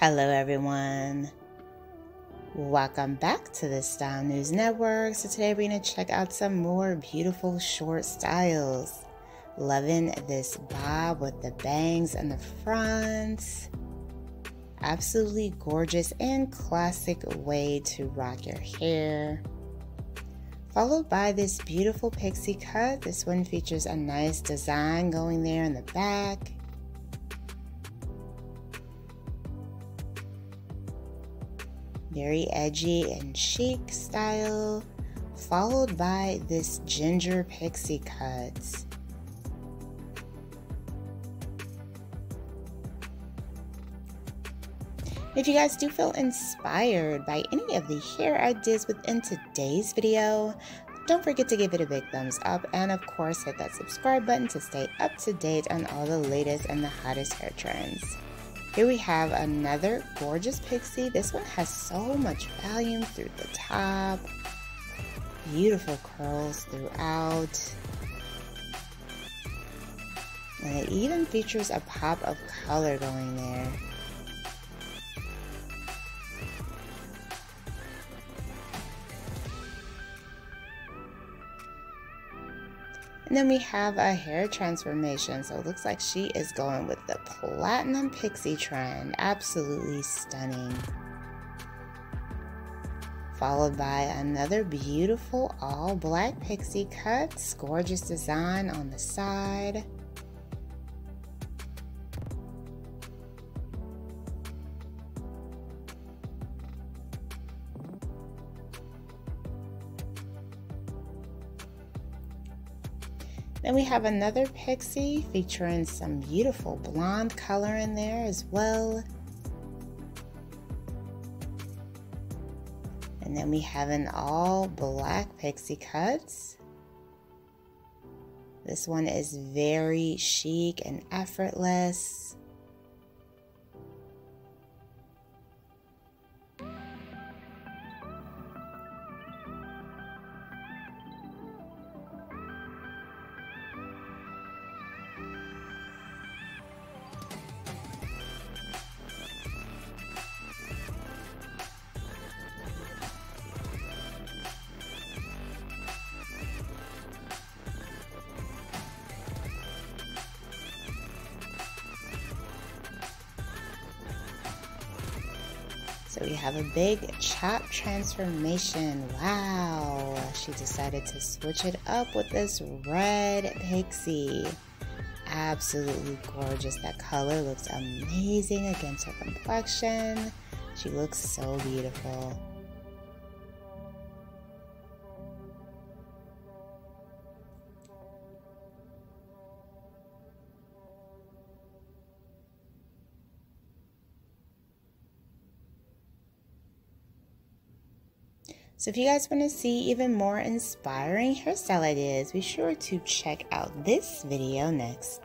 Hello, everyone. Welcome back to the Style News Network. So, today we're going to check out some more beautiful short styles. Loving this bob with the bangs and the front. Absolutely gorgeous and classic way to rock your hair. Followed by this beautiful pixie cut. This one features a nice design going there in the back very edgy and chic style, followed by this ginger pixie cuts. If you guys do feel inspired by any of the hair ideas within today's video, don't forget to give it a big thumbs up and of course hit that subscribe button to stay up to date on all the latest and the hottest hair trends. Here we have another gorgeous pixie. This one has so much volume through the top. Beautiful curls throughout. And it even features a pop of color going there. And then we have a hair transformation. So it looks like she is going with the platinum pixie trend. Absolutely stunning. Followed by another beautiful all black pixie cuts. Gorgeous design on the side. Then we have another pixie featuring some beautiful blonde color in there as well. And then we have an all black pixie cuts. This one is very chic and effortless. We have a big chop transformation. Wow. She decided to switch it up with this red pixie. Absolutely gorgeous. That color looks amazing against her complexion. She looks so beautiful. So if you guys want to see even more inspiring hairstyle ideas, be sure to check out this video next.